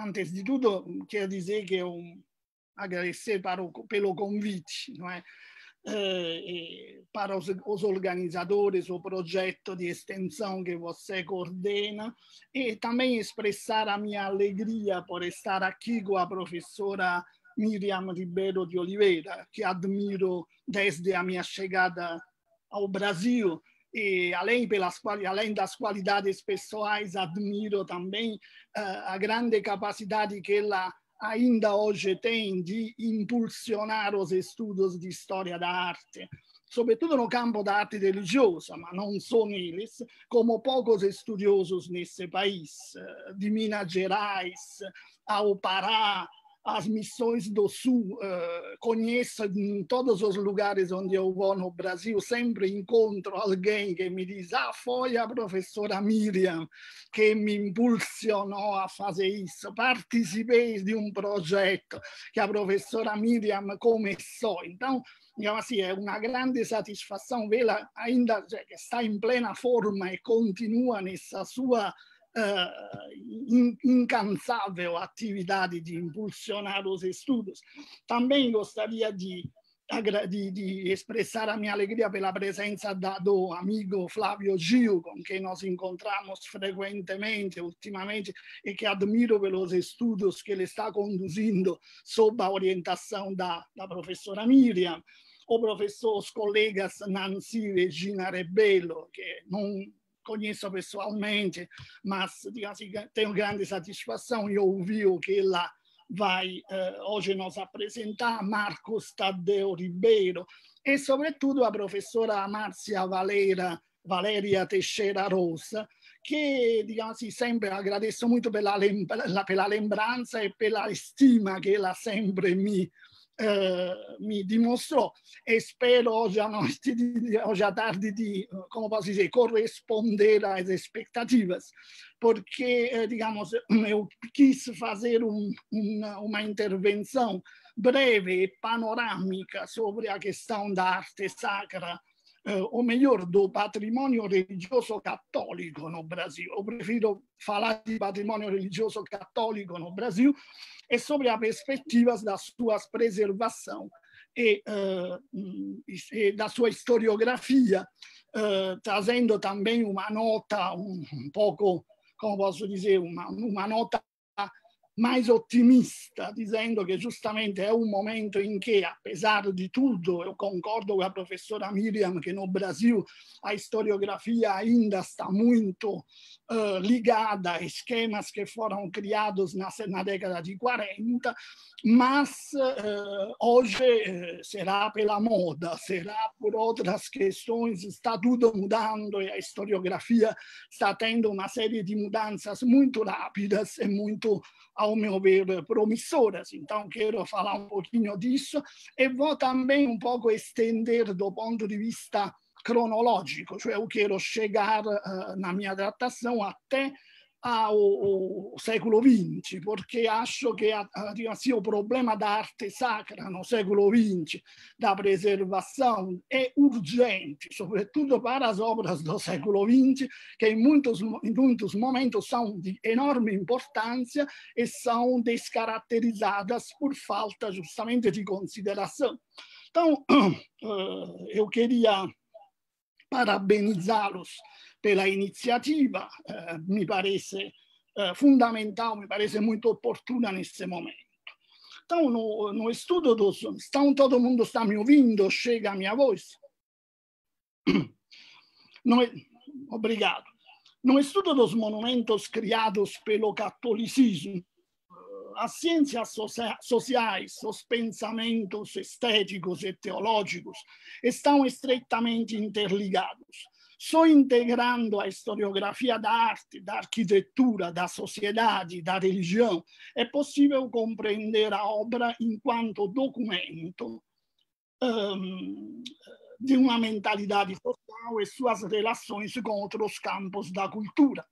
antes de tudo, quero dizer que eu agradecer para o, pelo convite, não é? Eh, para os, os, organizadores, o projeto de extensão que você coordena, e também expressar a minha alegria por estar aqui com a professora Miriam Ribeiro de Oliveira, que admiro desde a minha chegada ao Brasil. E além, pelas, além das qualidades pessoais, admiro também uh, a grande capacidade que ela ainda hoje tem de impulsionar os estudos de história da arte, sobretudo no campo da arte religiosa, mas não só neles, como poucos estudiosos nesse país, eh, de Minas Gerais ao Pará, as missões do Sul, uh, conheço em todos os lugares onde eu vou no Brasil, sempre encontro alguém que me diz: Ah, foi a professora Miriam que me impulsionou a fazer isso. Participei de um projeto que a professora Miriam começou. Então, digamos assim, é uma grande satisfação vê-la ainda que está em plena forma e continua nessa sua uh, incansável atividade de impulsionar os estudos. Também gostaria de, de, de expressar a minha alegria pela presença da, do amigo Flávio Gil, com quem nos encontramos frequentemente ultimamente e que admiro pelos estudos que ele está conduzindo sob a orientação da, da professora Miriam o professor, os colegas Nancy e Regina Rebelo, que não conheço pessoalmente, mas assim, tenho grande satisfação em ouvir o que ela vai uh, hoje nos apresentar, Marcos Tadeu Ribeiro, e sobretudo a professora Márcia Valera, Valéria Teixeira Rosa, que, digamos assim, sempre agradeço muito pela, pela lembrança e pela estima que ela sempre me eh, mi dimostrò e spero oggi a noite, oggi a tarde come posso dire, corrisponder às expectativas, porque, eh, digamos, eu quis fazer um, uma intervenção breve e panorâmica sobre a questão da arte sacra eh, melhor, do patrimônio religioso católico no Brasil. Eu prefiro falar de patrimônio religioso católico no Brasil e sobre as perspectivas da sua preservação e, uh, e da sua historiografia, uh, trazendo também uma nota um, um pouco, como posso dizer, uma, uma nota mais ottimista, dizendo che giustamente è un momento in che, apesar di tutto, eu concordo com a professora Miriam que no Brasil a historiografia ainda está muito ligada a esquemas que foram criados na, na década de 40, mas uh, hoje será pela moda, será por outras questões, está tudo mudando e a historiografia está tendo uma série de mudanças muito rápidas e muito ao meu ver, promissoras. Então, quero falar um pouquinho disso e vou também um pouco estender do ponto de vista cronológico, cioè eu quero chegar uh, na minha tratação até ao, século XX, porque acho que assim, o problema da arte sacra no século XX, da preservação, é urgente, sobretudo para as obras do século XX, que em muitos, em muitos momentos são de enorme importância e são descaracterizadas por falta justamente de consideração. Então, eu queria parabenizá-los pela iniziativa, eh, mi parece eh, fundamental, mi parece muito oportuna nesse momento. Então, no, no estudo dos... Estão, todo mundo está me ouvindo? Chega a minha voz? No, obrigado. No estudo dos monumentos criados pelo catolicismo, as ciências sociais, os pensamentos estéticos e teológicos estão estreitamente interligados. Só integrando a historiografia da arte, da arquitetura, da sociedade, da religião, é possível compreender a obra enquanto documento um, de uma mentalidade social e suas relações com outros campos da cultura.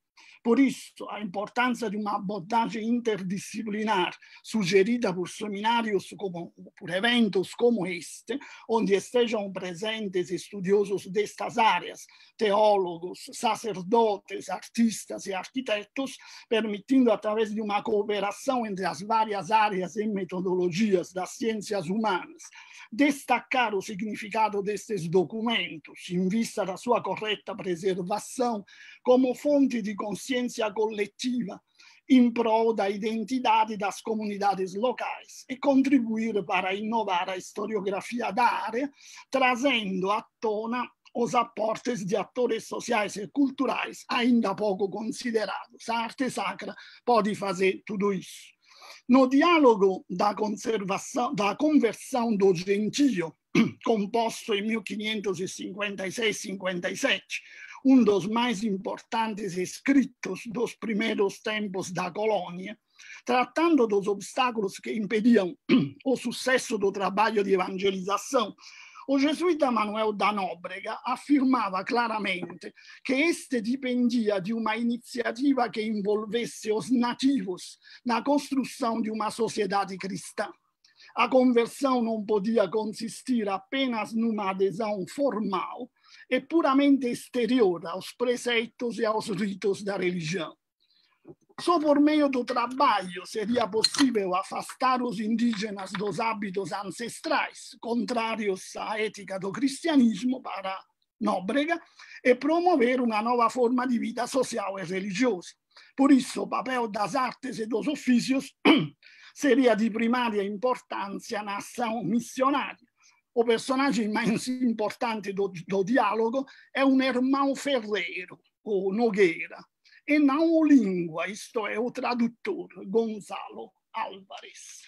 Por isso, a importância de uma abordagem interdisciplinar sugerida por seminários, como, por eventos como este, onde estejam presentes estudiosos destas áreas, teólogos, sacerdotes, artistas e arquitetos, permitindo, através de uma cooperação entre as várias áreas e metodologias das ciências humanas, destacar o significado destes documentos em vista da sua correta preservação como fonte de consciência coletiva em prol da identidade das comunidades locais e contribuir para inovar a historiografia da área, trazendo à tona os aportes de atores sociais e culturais ainda pouco considerados. A arte sacra pode fazer tudo isso. No diálogo da conservação, da conversão do gentio, composto em 1556-57, um dos mais importantes escritos dos primeiros tempos da colônia, tratando dos obstáculos que impediam o sucesso do trabalho de evangelização o jesuíta Manuel da Nóbrega afirmava claramente que este dependia de uma iniciativa que envolvesse os nativos na construção de uma sociedade cristã. A conversão não podia consistir apenas numa adesão formal e puramente exterior aos preceitos e aos ritos da religião. Só por meio do trabalho seria possível afastar os indígenas dos hábitos ancestrais, contrários à ética do cristianismo para Nóbrega, e promover uma nova forma de vida social e religiosa. Por isso, o papel das artes e dos ofícios seria de primária importância na ação missionária. O personagem mais importante do, do diálogo é um irmão ferreiro, ou Nogueira, e não o língua, isto é, o tradutor, Gonzalo Álvares.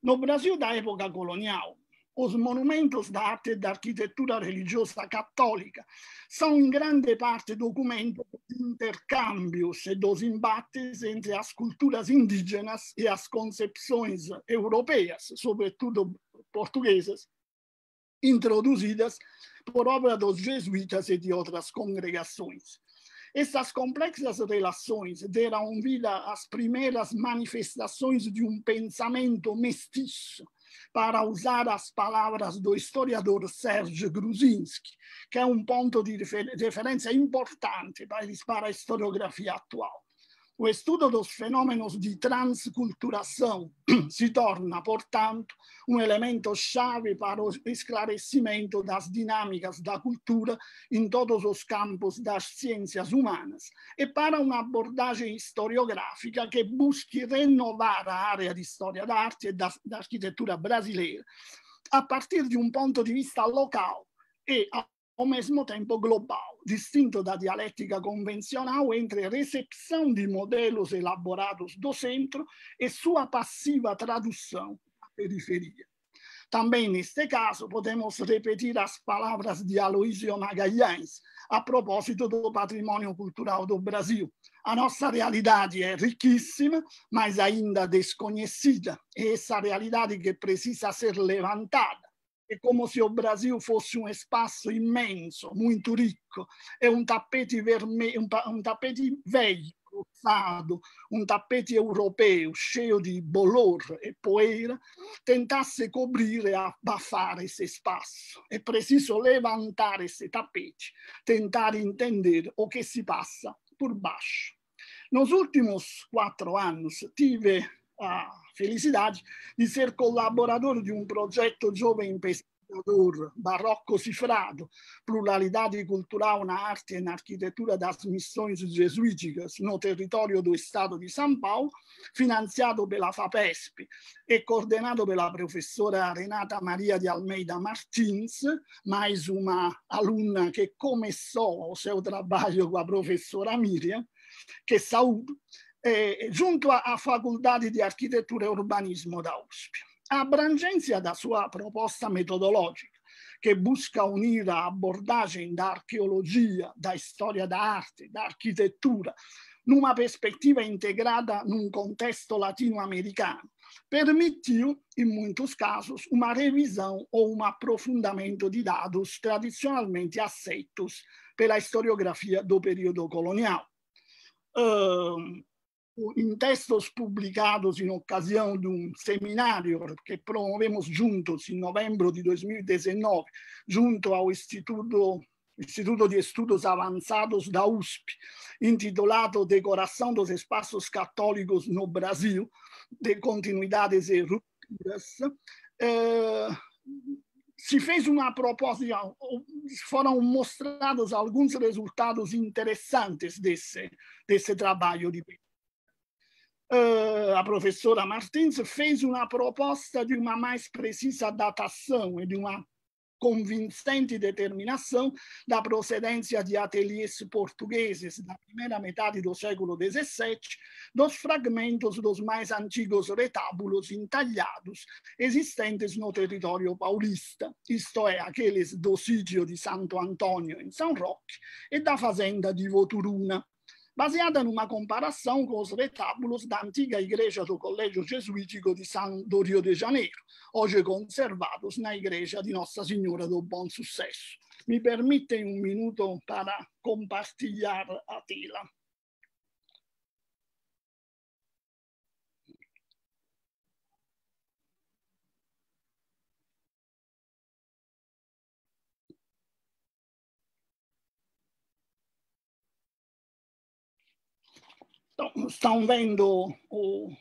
No Brasil da época colonial, os monumentos da arte e da arquitetura religiosa católica são em grande parte documentos de intercâmbios e dos embates entre as culturas indígenas e as concepções europeias, sobretudo portuguesas, introduzidas por obra dos jesuítas e de outras congregações. Essas complexas relações deram vida às primeiras manifestações de um pensamento mestiço, para usar as palavras do historiador Serge Gruzinski, que é um ponto de referência importante para a historiografia atual. O estudo dos fenômenos de transculturação se torna, portanto, um elemento chave para o esclarecimento das dinâmicas da cultura em todos os campos das ciências humanas e para uma abordagem historiográfica que busque renovar a área de história da arte e da, da arquitetura brasileira. A partir de um ponto de vista local e ao mesmo tempo global, distinto da dialética convencional entre recepção de modelos elaborados do centro e sua passiva tradução à periferia. Também neste caso, podemos repetir as palavras de Aloysio Magalhães a propósito do patrimônio cultural do Brasil. A nossa realidade é riquíssima, mas ainda desconhecida. É essa realidade que precisa ser levantada é como se o Brasil fosse um espaço imenso, muito rico, é um tapete vermelho, um tapete velho, rosado, um tapete europeu cheio de bolor e poeira, tentasse cobrir e abafar esse espaço. É preciso levantar esse tapete, tentar entender o que se passa por baixo. Nos últimos quatro anos, tive a felicidade de ser colaborador de um projeto jovem pesquisador barroco cifrado, pluralidade cultural na arte e na arquitetura das missões jesuíticas no território do estado de São Paulo, financiado pela FAPESP e coordenado pela professora Renata Maria de Almeida Martins, mais uma aluna que começou o seu trabalho com a professora Miriam, que saúdo, eh, junto à Faculdade de Arquitetura e Urbanismo da USP. A abrangência da sua proposta metodológica, que busca unir a abordagem da arqueologia, da história da arte, da arquitetura, numa perspectiva integrada num contexto latino-americano, permitiu, em muitos casos, uma revisão ou um aprofundamento de dados tradicionalmente aceitos pela historiografia do período colonial uh, em textos publicados em ocasião de um seminário que promovemos juntos em novembro de 2019, junto ao Instituto, Instituto de Estudos Avançados da USP, intitulado Decoração dos Espaços Católicos no Brasil, de continuidades e rupturas, eh, se fez uma proposta, foram mostrados alguns resultados interessantes desse, desse trabalho de Uh, a professora Martins fez uma proposta de uma mais precisa datação e de uma convincente determinação da procedência de ateliês portugueses da primeira metade do século XVII, dos fragmentos dos mais antigos retábulos entalhados existentes no território paulista, isto é, aqueles do sítio de Santo Antônio, em São Roque, e da fazenda de Voturuna, baseada numa comparação com os retábulos da antiga igreja do Colégio Jesuítico de do Rio de Janeiro, hoje conservados na igreja de Nossa Senhora do Bom Sucesso. Me permitem um minuto para compartilhar a tela. Então, estão vendo, o,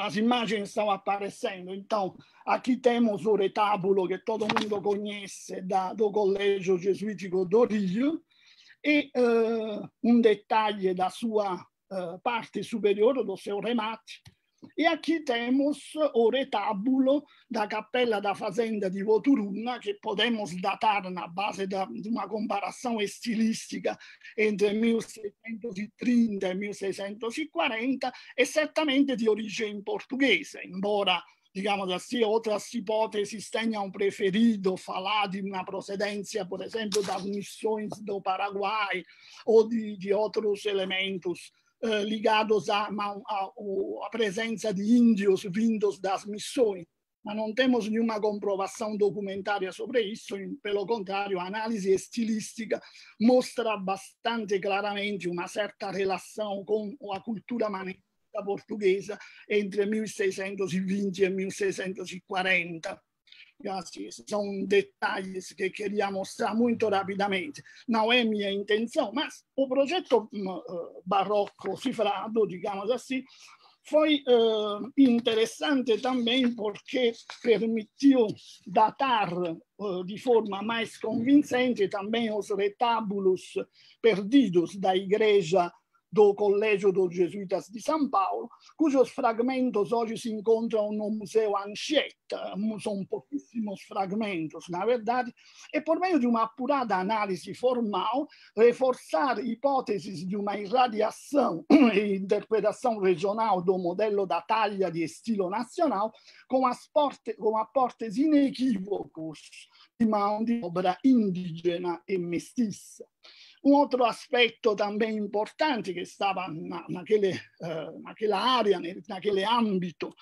as imagens estão aparecendo. Então, aqui temos o retábulo que todo mundo conhece da, do Colégio Jesuítico Rio e uh, um detalhe da sua uh, parte superior, do seu remate, e aqui temos o retábulo da Capela da Fazenda de Voturuna, que podemos datar na base da, de uma comparação estilística entre 1630 e 1640, e certamente de origem portuguesa, embora digamos assim, outras hipóteses tenham preferido falar de uma procedência, por exemplo, das missões do Paraguai ou de, de outros elementos ligados à presença de índios vindos das missões. Mas não temos nenhuma comprovação documentária sobre isso, pelo contrário, a análise estilística mostra bastante claramente uma certa relação com a cultura manifesta portuguesa entre 1620 e 1640. São detalhes que queria mostrar muito rapidamente. Não é minha intenção, mas o projeto uh, barroco cifrado, digamos assim, foi uh, interessante também porque permitiu datar uh, de forma mais convincente também os retábulos perdidos da igreja do Colégio dos Jesuítas de São Paulo, cujos fragmentos hoje se encontram no Museu Anchieta. São pouquíssimos fragmentos, na verdade, e por meio de uma apurada análise formal, reforçar hipóteses de uma irradiação e interpretação regional do modelo da talha de estilo nacional, com, asporte, com aportes inequívocos de mão de obra indígena e mestiça. Um outro aspecto também importante que estava na, naquele, uh, naquela área, naquele âmbito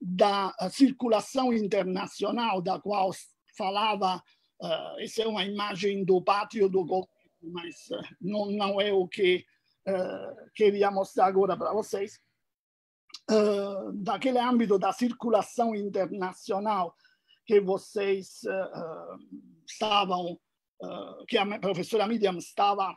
da uh, circulação internacional, da qual falava, uh, essa é uma imagem do pátio do governo, mas não, não é o que queria mostrar agora para vocês. daquele âmbito da circulação internacional que vocês estavam uh, che a professora Miriam stava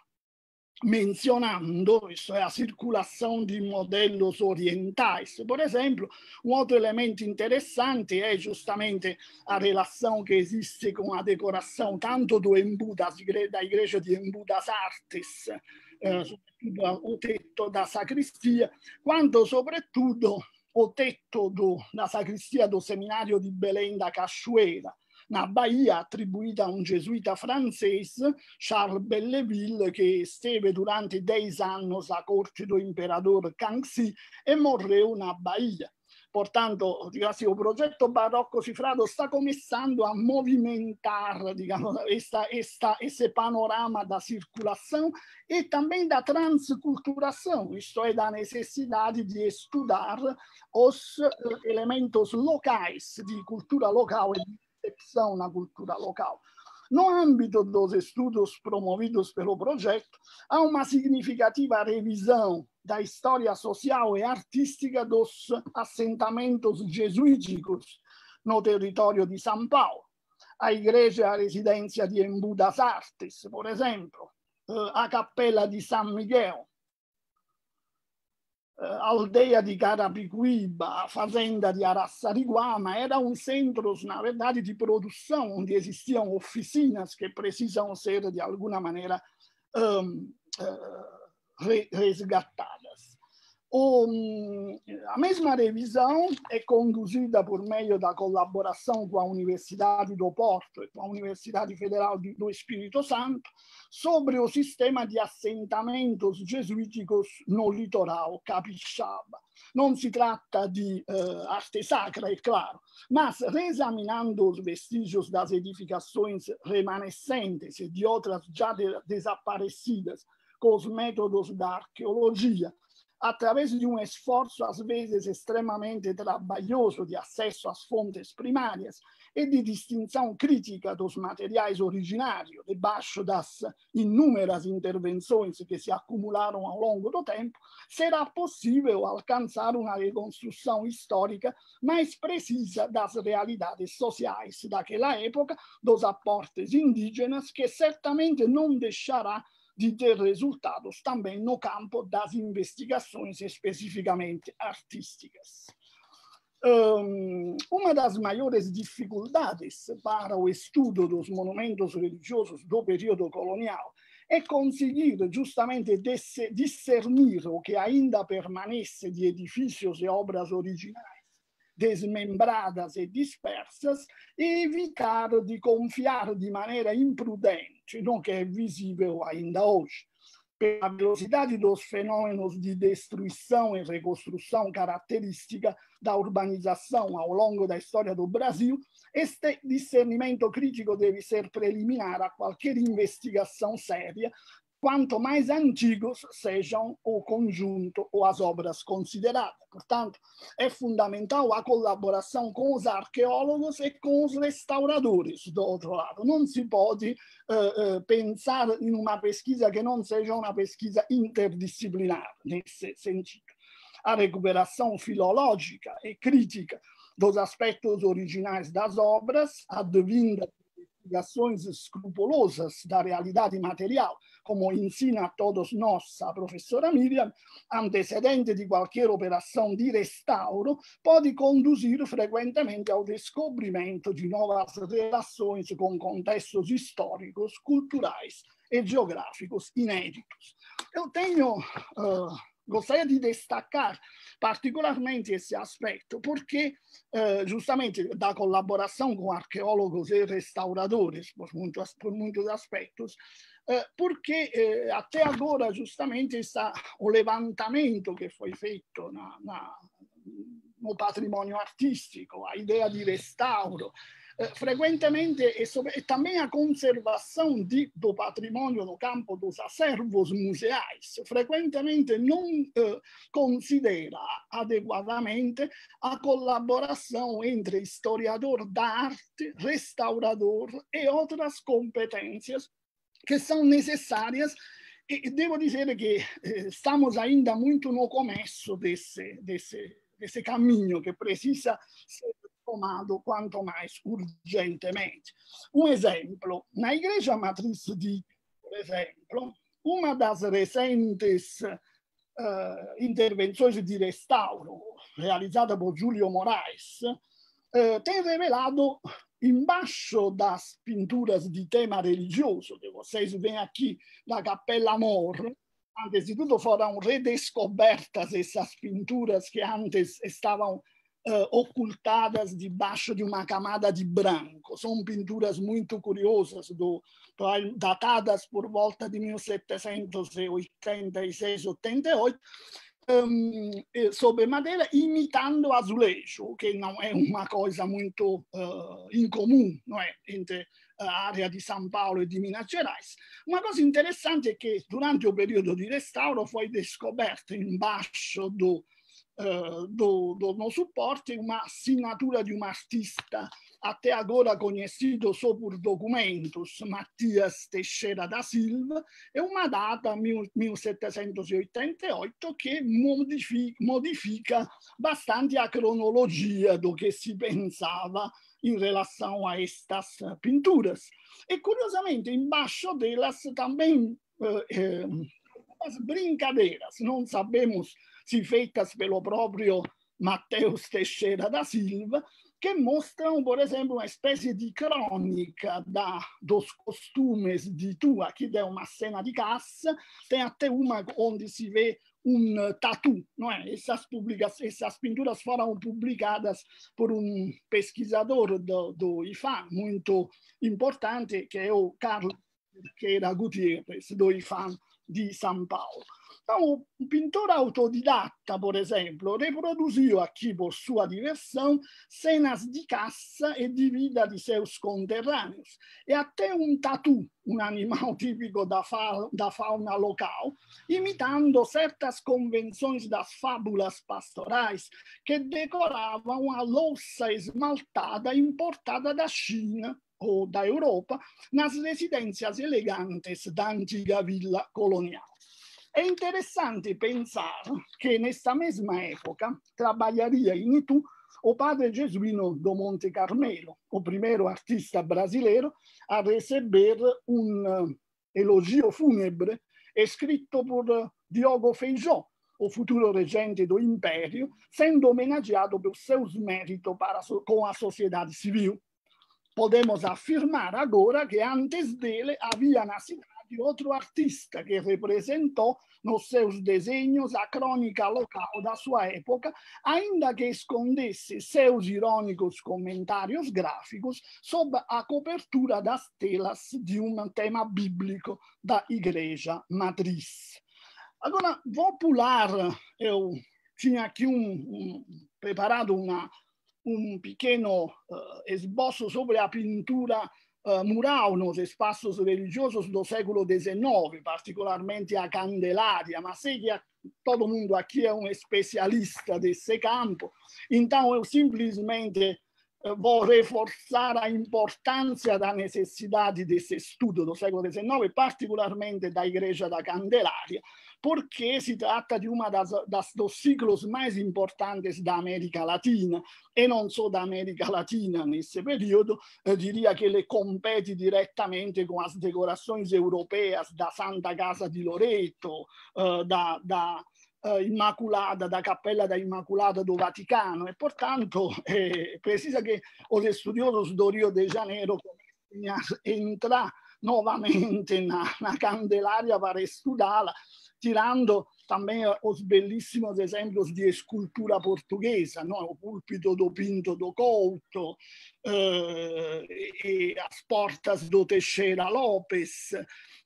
menzionando, isso é a circulação de modelos orientais. Por exemplo, um outro elemento interessante é justamente a relação que existe com a decoração tanto do Embu, da igreja de Embu das Artes, eh, o tetto da sacristia, quanto sobretudo o tetto do, da sacristia do seminário di Belém da Cachoeira, na Bahia attribuita a un gesuita francese, Charles Belleville, che esteve durante 10 anni a corte do imperador Kangxi e morreu na Bahia. Portanto, digamos, o progetto barroco cifrado está começando a movimentar digamos, esta, esta, esse panorama da circulação e também da transculturação, isto é, da necessidade de estudar os eh, elementos locais, de cultura local e de percepção na cultura local. No âmbito dos estudos promovidos pelo projeto, há uma significativa revisão da história social e artística dos assentamentos jesuíticos no território de São Paulo. A igreja a residência de Embu das Artes, por exemplo, eh, a capella di San Miguel, aldeia de Carapicuíba, a fazenda de Araçariguama, eram centros, na verdade, de produção, onde existiam oficinas que precisam ser, de alguma maneira, um, uh, resgatadas. O, a mesma revisão é conduzida por meio da colaboração com a Universidade do Porto e com a Universidade Federal do Espírito Santo sobre o sistema de assentamentos jesuíticos no litoral capixaba. Não se trata de uh, arte sacra, é claro, mas reexaminando os vestígios das edificações remanescentes e de outras já de desaparecidas com os métodos da arqueologia, através de um esforço, às vezes extremamente trabalhoso, de acesso às fontes primárias e de distinção crítica dos materiais originários, debaixo das inúmeras intervenções que se acumularam ao longo do tempo, será possível alcançar uma reconstrução histórica mais precisa das realidades sociais daquela época, dos aportes indígenas, que certamente não deixará de ter resultados também no campo das investigações especificamente artísticas. Um, uma das maiores dificuldades para o estudo dos monumentos religiosos do período colonial é conseguir justamente discernir o que ainda permanece de edifícios e obras originais desmembradas e dispersas e evitar de confiar de maneira imprudente no que é visível ainda hoje. Pela velocidade dos fenômenos de destruição e reconstrução característica da urbanização ao longo da história do Brasil, este discernimento crítico deve ser preliminar a qualquer investigação séria quanto mais antigos sejam o conjunto ou as obras consideradas. Portanto, é fundamental a colaboração com os arqueólogos e com os restauradores, do outro lado. Não se pode uh, uh, pensar em uma pesquisa que não seja uma pesquisa interdisciplinar, nesse sentido. A recuperação filológica e crítica dos aspectos originais das obras, advinda de investigações escrupulosas da realidade material, como ensina a todos nós a professora Miriam, antecedente de qualquer operação de restauro, pode conduzir frequentemente ao descobrimento de novas relações com contextos históricos, culturais e geográficos inéditos. Eu tenho, uh, gostaria de destacar particularmente esse aspecto, porque justamente da colaboração com arqueólogos e restauradores, por por muitos aspectos, eh, porque eh, até agora justamente está o levantamento che foi feito na, na, no patrimônio artístico, a ideia de restauro, eh, frequentemente e, sobre, e, também a conservação de, do patrimônio no campo dos acervos museais, frequentemente não eh, considera adequadamente a colaboração entre historiador da arte, restaurador e outras competências que são necessárias e devo dizer que eh, estamos ainda muito no começo desse, desse, desse caminho que precisa ser tomado quanto mais urgentemente. Um exemplo, na Igreja Matriz de, por exemplo, uma das recentes uh, intervenções de restauro realizada por Giulio Moraes uh, tem revelado embaixo das pinturas de tema religioso, que vocês veem aqui na Capela Amor, antes de tudo foram redescobertas essas pinturas que antes estavam uh, ocultadas debaixo de uma camada de branco. São pinturas muito curiosas, do, datadas por volta de 1786, 88, um, sobre madeira imitando azulejo, che non è una cosa molto uh, incomune não é? entre a área di São Paulo e di Minas Gerais. Uma cosa interessante è che durante il periodo di restauro foi descoberto embaixo do uh, do, do no suporte uma assinatura de um artista até agora conhecido só por documentos, Matias Teixeira da Silva, e uma data 1788 que modifica, modifica bastante a cronologia do que se pensava em relação a estas pinturas. E, curiosamente, embaixo delas também eh, eh, as brincadeiras, não sabemos se feitas pelo próprio Mateus Teixeira da Silva, que mostram, por exemplo, uma espécie de crônica da, dos costumes de tu. Aqui tem uma cena de caça, tem até uma onde se vê um tatu, não é? Essas, publicações, essas pinturas foram publicadas por um pesquisador do, do muito importante, que é o Carlos Queira Gutierrez, do IFAM de São Paulo. Então, o pintor autodidata, por exemplo, reproduziu aqui, por sua diversão, cenas de caça e de vida de seus conterrâneos. E até um tatu, um animal típico da, fa da fauna local, imitando certas convenções das fábulas pastorais que decoravam a louça esmaltada importada da China ou da Europa nas residências elegantes da antiga vila colonial. È interessante pensare che nessa mesma epoca trabalharia em Itu o padre jesuíno do Monte Carmelo, o primeiro artista brasileiro a receber um uh, elogio fúnebre escrito por uh, Diogo Feijó, o futuro regente do Império, sendo homenageado por seus méritos para, com a sociedade civil. Podemos afirmar agora que antes dele havia na cidade de outro artista que representou nos seus desenhos a crônica local da sua época, ainda que escondesse seus irônicos comentários gráficos sob a cobertura das telas de um tema bíblico da Igreja Matriz. Agora, vou pular, eu tinha aqui um, um preparado uma, um pequeno uh, esboço sobre a pintura uh, mural nos espaços religiosos do século XIX, particularmente a Candelária, mas sei que a, todo mundo aqui é um especialista desse campo, então eu simplesmente uh, vou reforçar a importância da necessidade desse estudo do século XIX, particularmente da Igreja da Candelária, porque se trata de uma das, dos ciclos mais importantes da América Latina e não só da América Latina nesse período, eu diria que ele compete diretamente com as decorações europeias da Santa Casa di Loreto, uh, da, da uh, Immaculada, da Cappella da Immaculada do Vaticano. E, portanto, eh, precisa che os estudiosos do Rio de Janeiro comecem a entrar novamente na, na Candelaria para estudá-la, tirando também os belíssimos exemplos de escultura portuguesa, não? o púlpito do Pinto do Couto, eh, e as portas do Teixeira Lopes,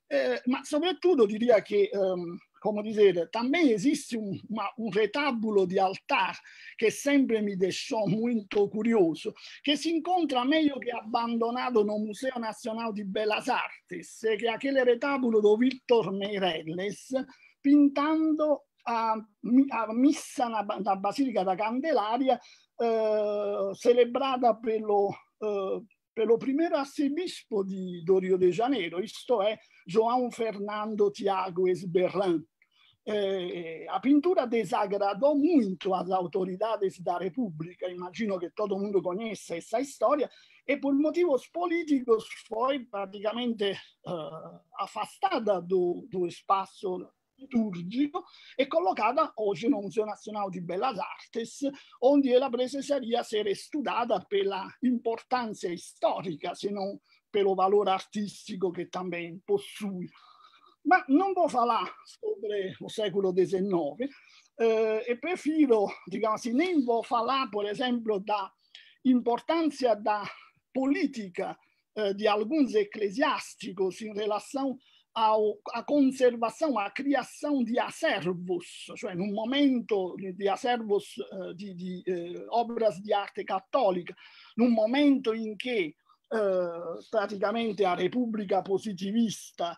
eh, ma soprattutto diria che um, come dire, também existe um, uma, um retábulo de altar que sempre me deixou muito curioso, que se encontra meio que abandonado no Museu Nacional de Belas Artes, que é aquele retábulo do Victor Meirelles, pintando a, a missa na, Basilica da Candelaria eh, celebrata pelo, eh, pelo primeiro arcebispo di, Rio de Janeiro, isto é, João Fernando Tiago Esberran. Eh, a pintura desagradou muito às autoridades da República, imagino que todo mundo conheça essa história, e por motivos políticos foi praticamente uh, afastada do, espaço liturgico e collocata oggi no Museo Nazionale di Bellas Artes, onde ela precisaria ser estudada pela importância histórica, se não pelo valor artístico que também possui. Ma non vou falar sobre o século XIX eh, e prefiro, digamos assim, nem vou falar, por exemplo, da importância da política eh, de alguns eclesiásticos em relação ao, a conservação, a criação de acervos, cioè num momento de acervos de, de uh, obras de arte católica, num momento em que uh, praticamente a República Positivista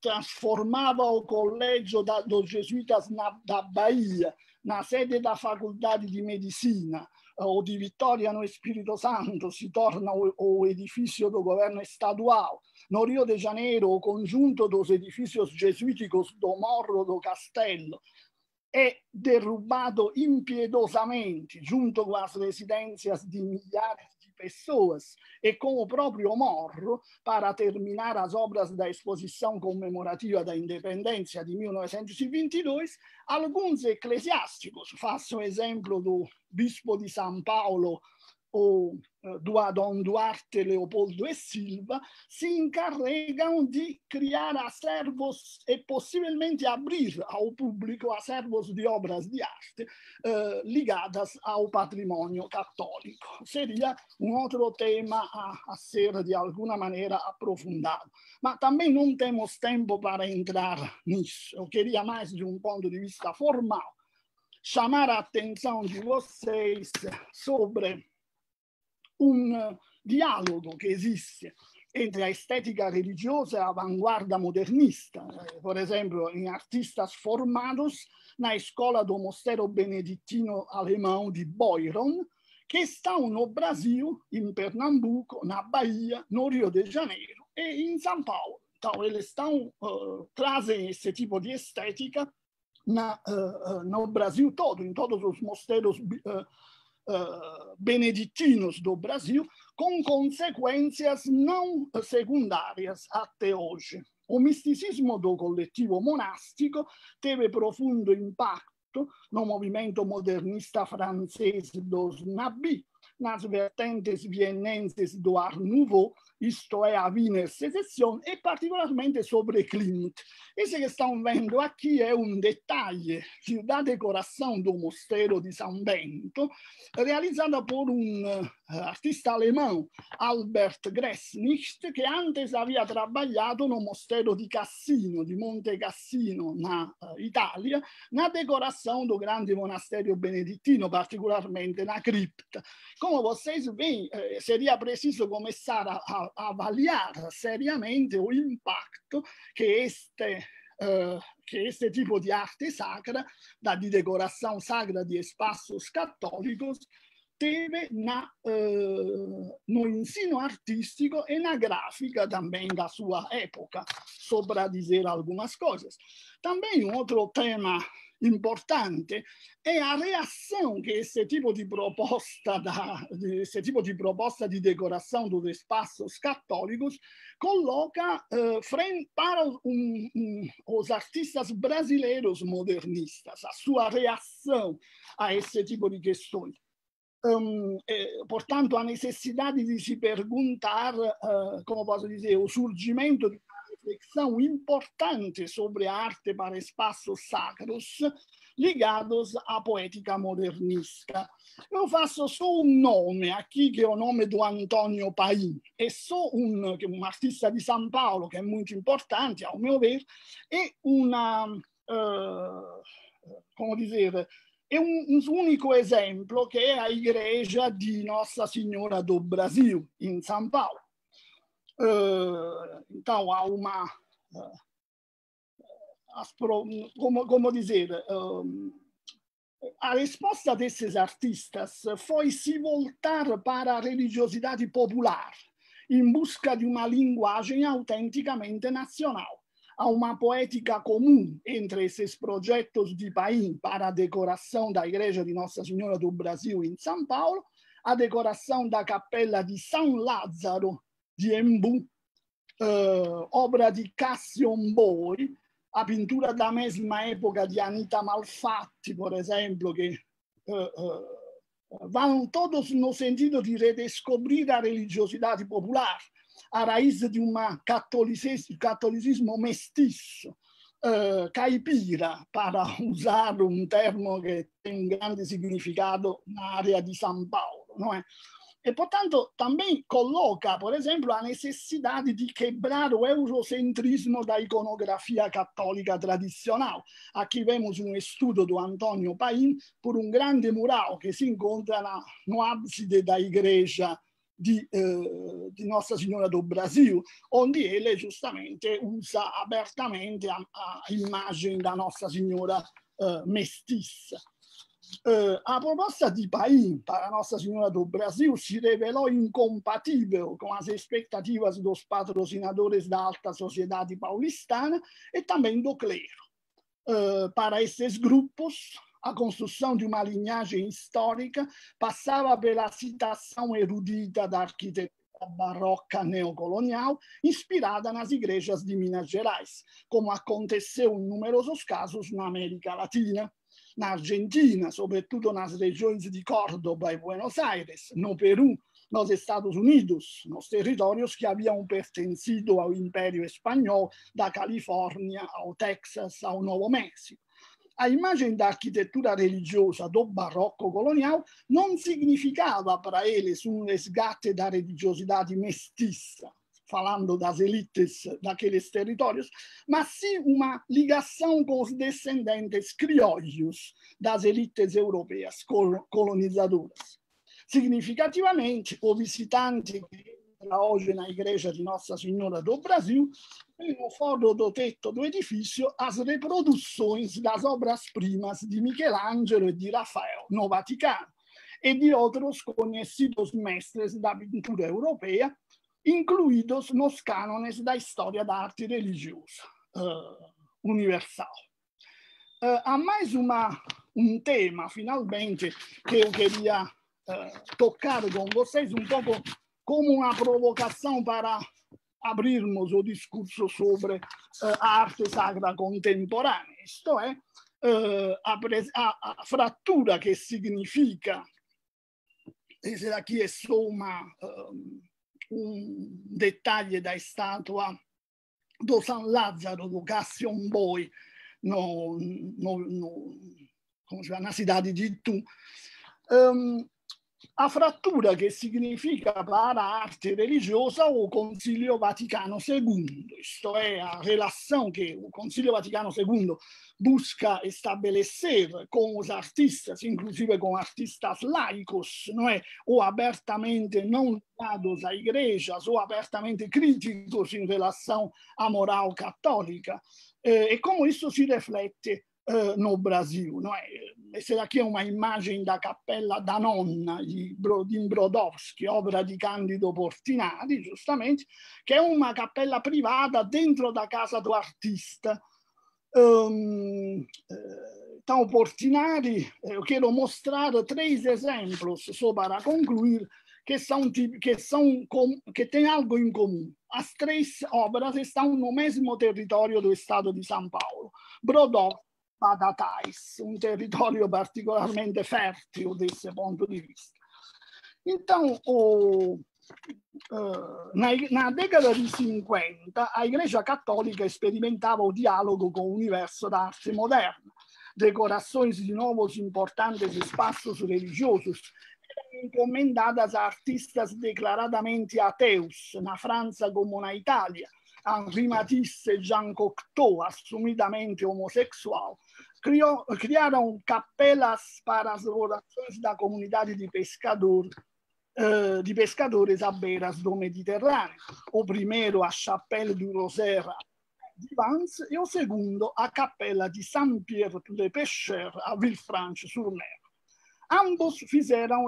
transformava o colégio dos jesuítas na, da Bahia na sede da Faculdade de Medicina ou de Vitória no Espírito Santo se torna o, o edifício do governo estadual. No Rio de Janeiro, o conjunto dos edifícios jesuíticos do Morro do Castelo é derrubado impiedosamente, junto com as residências de milhares pessoas e com o próprio Morro para terminar as obras da exposição comemorativa da independência de 1922, alguns eclesiásticos, faço exemplo do bispo de São Paulo, o eh, Dom Duarte Leopoldo e Silva se encarregam de criar acervos e possivelmente abrir ao público acervos de obras de arte eh, ligadas ao patrimônio católico. Seria um outro tema a, a ser de alguma maneira aprofundado. Mas também não temos tempo para entrar nisso. Eu queria mais de um ponto de vista formal chamar a atenção de vocês sobre un eh, dialogo che esiste entre a estética religiosa e a vanguarda modernista. Eh, por esempio, em artistas formados na escola do Mosteiro Beneditino Alemão de Boiron, que estão no Brasil, em Pernambuco, na Bahia, no Rio de Janeiro e em São Paulo. Então, eles estão, uh, trazem esse tipo de estética na, uh, no Brasil todo, em todos os mosteiros uh, uh, beneditinos do Brasil, com consequências não secundárias até hoje. O misticismo do coletivo monástico teve profundo impacto no movimento modernista francês dos Nabi, nas vertentes vienenses do Art Nouveau, isto é, a Wiener Secession, e particularmente sobre Klimt. Esse que estão vendo aqui é um detalhe da decoração do Mosteiro de São Bento, realizada por um uh, artista alemão, Albert Gressnicht, que antes havia trabalhado no Mosteiro de Cassino, de Monte Cassino, na uh, Itália, na decoração do grande monastério beneditino, particularmente na cripta. Como vocês veem, eh, seria preciso começar a avaliar seriamente o impacto que este Uh, que este tipo de arte sacra, da de decoração sacra de espaços católicos, teve na, uh, no ensino artístico e na gráfica também da sua época, só para dizer algumas coisas. Também um outro tema importante è a reação que esse tipo de proposta, da, esse tipo de proposta de decoração dos espaços católicos coloca uh, frente para um, um, os artistas brasileiros modernistas, a sua reação a esse tipo de questões. Um, eh, portanto, a necessidade de se perguntar, uh, como posso dizer, o surgimento reflexão importante sobre arte para espaços sacros ligados à poética modernista. Eu faço só um nome aqui, que é o nome do Antonio Paim. É só um, um artista de São Paulo, que é muito importante, ao meu ver, e uma, uh, como dizer, é um, um, único exemplo que é a igreja de Nossa Senhora do Brasil, em São Paulo. Uh, então, há uma. Uh, como, como dizer, um, a resposta desses artistas foi se voltar para a religiosidade popular, em busca de uma linguagem autenticamente nacional. Há uma poética comum entre esses projetos de Paim para a decoração da Igreja de Nossa Senhora do Brasil em São Paulo, a decoração da Capela de São Lázaro de Embu, uh, obra de Cassio Mboi, a pintura da mesma época de Anita Malfatti, por exemplo, que uh, uh, vão todos no sentido de redescobrir a religiosidade popular, a raiz de um catolicismo, catolicismo mestiço, uh, caipira, para usar um termo que tem um grande significado na área de São Paulo, não é? E, portanto, também coloca, por exemplo, a necessidade de quebrar o eurocentrismo da iconografia católica tradicional. Aqui vemos um estudo do Antônio Paim por um grande mural que se encontra na, no ábside da igreja di, eh, di, Nossa Signora do Brasil, onde ele justamente usa apertamente a, a immagine da Nossa Signora eh, mestiça. Uh, a proposta de Paim para Nossa Senhora do Brasil se revelou incompatível com as expectativas dos patrocinadores da alta sociedade paulistana e também do clero. Uh, para esses grupos, a construção de uma linhagem histórica passava pela citação erudita da arquitetura barroca neocolonial, inspirada nas igrejas de Minas Gerais, como aconteceu em numerosos casos na América Latina na Argentina, sobretudo nas regiões de Córdoba e Buenos Aires, no Peru, nos Estados Unidos, nos territórios que haviam pertencido ao Espanhol, da Califórnia ao Texas, ao Novo México. A imagem da arquitetura religiosa do barroco colonial não significava para eles um resgate da religiosidade mestiça, falando das elites daqueles territórios, mas sim uma ligação com os descendentes criollos das elites europeias colonizadoras. Significativamente, o visitante hoje na igreja de Nossa Senhora do Brasil tem no foro do teto do edifício as reproduções das obras-primas de Michelangelo e de Rafael no Vaticano e de outros conhecidos mestres da pintura europeia incluídos nos cânones da história da arte religiosa uh, universal. Uh, há mais uma, um tema, finalmente, que eu queria uh, tocar com vocês, um pouco como uma provocação para abrirmos o discurso sobre a arte sacra contemporânea, isto é, a, a, a fratura que significa, esse daqui é só uma um detalhe da estátua do San Lázaro, do Cassian Boy, no, no, no, chama, na cidade de Itu. Um, a fratura che significa para a arte religiosa o Concílio Vaticano II, isto é, a relação que o Concílio Vaticano II busca estabelecer com os artistas, inclusive com artistas laicos, não é? ou abertamente não ligados a igrejas, ou abertamente críticos em relação à moral católica, e como isso se reflete eh, no Brasil. Não é? Daqui é uma imagem da Cappella da Nonna di, Brodowski, opera di Candido Portinari, giustamente, che è una cappella privata dentro da casa do artista. Um, então, Portinari, eu quero mostrar três exemplos só para concluir que são que são que têm algo em comum. As três obras estão no mesmo território do estado de São Paulo. Brodowski Um território particolarmente fértil desse ponto de vista. Então, o, na, na, década de 50, a Igreja Católica experimentava o diálogo com o universo da arte moderna. Decorações de novos importantes espaços religiosos eram encomendadas a artistas declaradamente ateus, na França como na Itália, Henri Matisse e Jean Cocteau, assumidamente homossexual, criou, criaram capelas para as orações da comunidade de pescador uh, de pescadores à beiras do Mediterrâneo. O primeiro, a Chapelle du Rosaire de Vence, e o segundo, a Capela de Saint-Pierre-le-Pêcheur, a Villefranche-sur-Mer. Ambos fizeram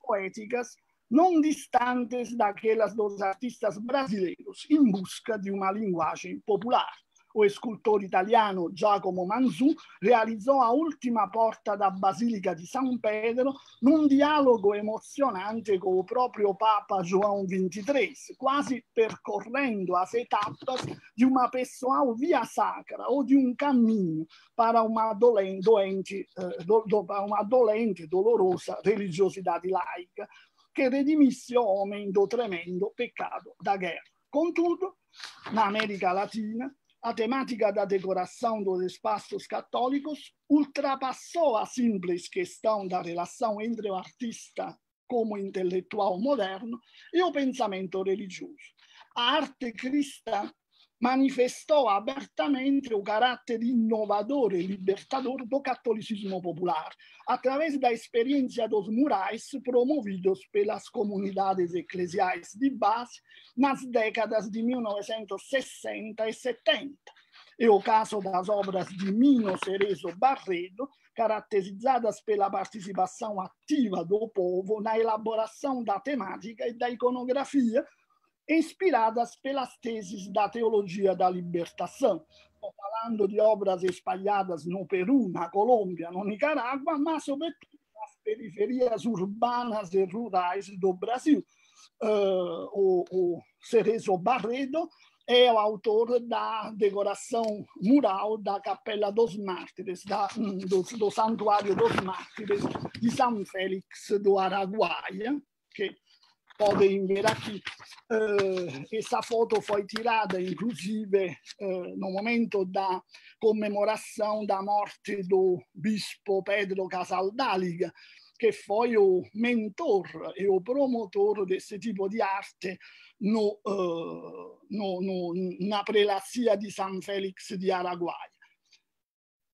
poéticas não distantes daquelas dos artistas brasileiros, em busca de uma linguagem popular o escultor italiano Giacomo Manzù realizzò a ultima porta da Basilica di San Pedro num dialogo emozionante com o próprio Papa João XXIII, quase percorrendo as etapas de uma pessoal via sacra ou de um caminho para uma dolente, eh, do, do, dolente, dolorosa religiosidade laica che redimisse o homem do tremendo pecado da guerra. Contudo, na América Latina, a temática da decoração dos espaços católicos ultrapassou a simples questão da relação entre o artista como intelectual moderno e o pensamento religioso. A arte cristã manifestou abertamente o caráter inovador e libertador do catolicismo popular, através da experiência dos murais promovidos pelas comunidades eclesiais de base nas décadas de 1960 e 70. É o caso das obras de Mino Cerezo Barredo, caracterizadas pela participação ativa do povo na elaboração da temática e da iconografia, inspiradas pelas teses da teologia da libertação. Estou falando de obras espalhadas no Peru, na Colômbia, no Nicarágua, mas, sobretudo, nas periferias urbanas e rurais do Brasil. Uh, o, o Cerezo Barredo é o autor da decoração mural da Capela dos Mártires, da, do, do Santuário dos Mártires de São Félix do Araguaia, que podem ver aqui. Uh, essa foto foi tirada, inclusive, uh, no momento da comemoração da morte do bispo Pedro Casaldáliga, que foi o mentor e o promotor desse tipo de arte no, uh, no, no, na prelacia di San Felix di Araguaia.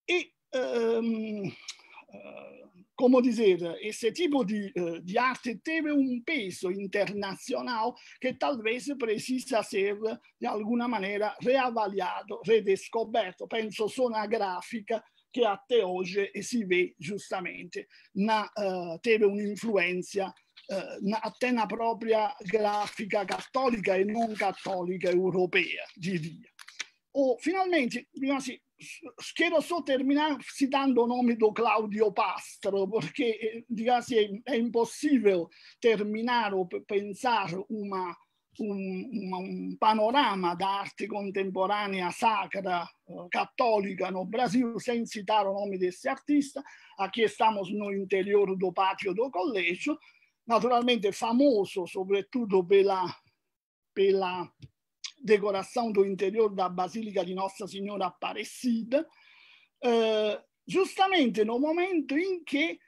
E um, como dizer, esse tipo de, eh, de arte teve um peso internacional que talvez precisa ser, de alguma maneira, reavaliado, redescoberto. Penso só na gráfica, que até hoje si vê justamente, na, uh, teve un'influenza uh, até na própria gráfica cattolica e non cattolica europea, diria. O, finalmente, quero só terminar citando o nome do Claudio Pastro, porque digamos, é, impossível terminar ou pensar uma, um, um panorama da arte contemporânea sacra uh, católica no Brasil sem citar o nome desse artista. Aqui estamos no interior do pátio do colégio, naturalmente famoso sobretudo pela, pela decoração do interior da Basílica de Nossa Senhora Aparecida, uh, justamente no momento em que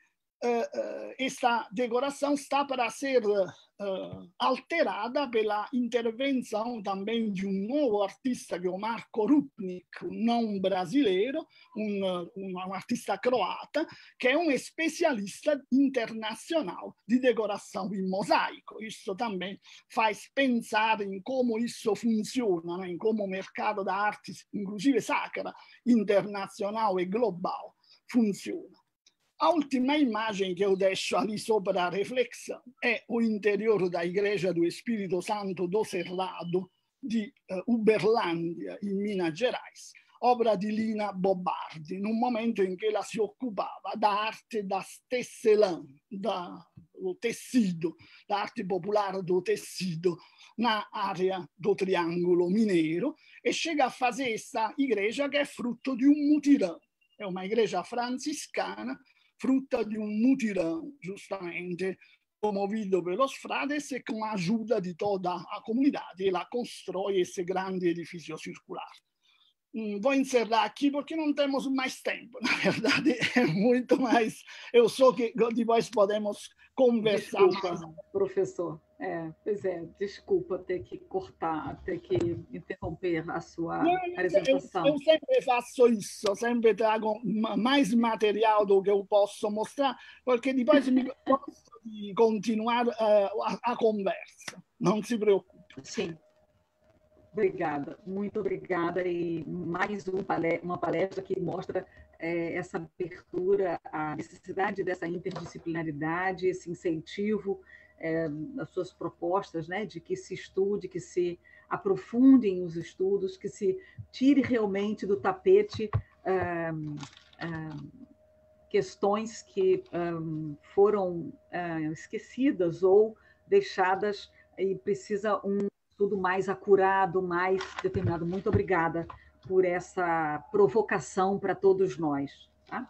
uh, essa decoração está para ser uh, alterada pela intervenção também de um novo artista, que é o Marco Rupnik, não brasileiro, um, um, um artista croata, que é um especialista internacional de decoração em mosaico. Isso também faz pensar em como isso funciona, né? em como o mercado da arte, inclusive sacra, internacional e global, funciona. A última imagem que eu deixo ali sobre a reflexão é o interior da Igreja do Espírito Santo do Cerrado de uh, Uberlândia, em Minas Gerais, obra de Lina Bobardi, num momento em que ela se ocupava da arte das tecelã, da, do tecido, da arte popular do tecido, na área do Triângulo Mineiro, e chega a fazer essa igreja que é fruto de um mutirão. É uma igreja franciscana frutta di un mutirão, justamente, promovido pelos frades e com a ajuda de toda a comunidade, ela constrói esse grande edifício circular. Hum, vou encerrar aqui porque não temos mais tempo. Na verdade, é muito mais. Eu sou que depois podemos conversar. Desculpa, professor. É, pois é, desculpa ter que cortar, ter que interromper a sua não, apresentação. Eu, eu, sempre faço isso, sempre trago mais material do que eu posso mostrar, porque depois me gosto de continuar uh, a, a conversa. Não se preocupe. Sim. Obrigada, muito obrigada. E mais uma palestra que mostra essa abertura, a necessidade dessa interdisciplinaridade, esse incentivo é, as suas propostas, né, de que se estude, que se aprofundem os estudos, que se tire realmente do tapete questões que foram esquecidas ou deixadas e precisa um estudo mais acurado, mais determinado. Muito obrigada por essa provocação para todos nós. Tá?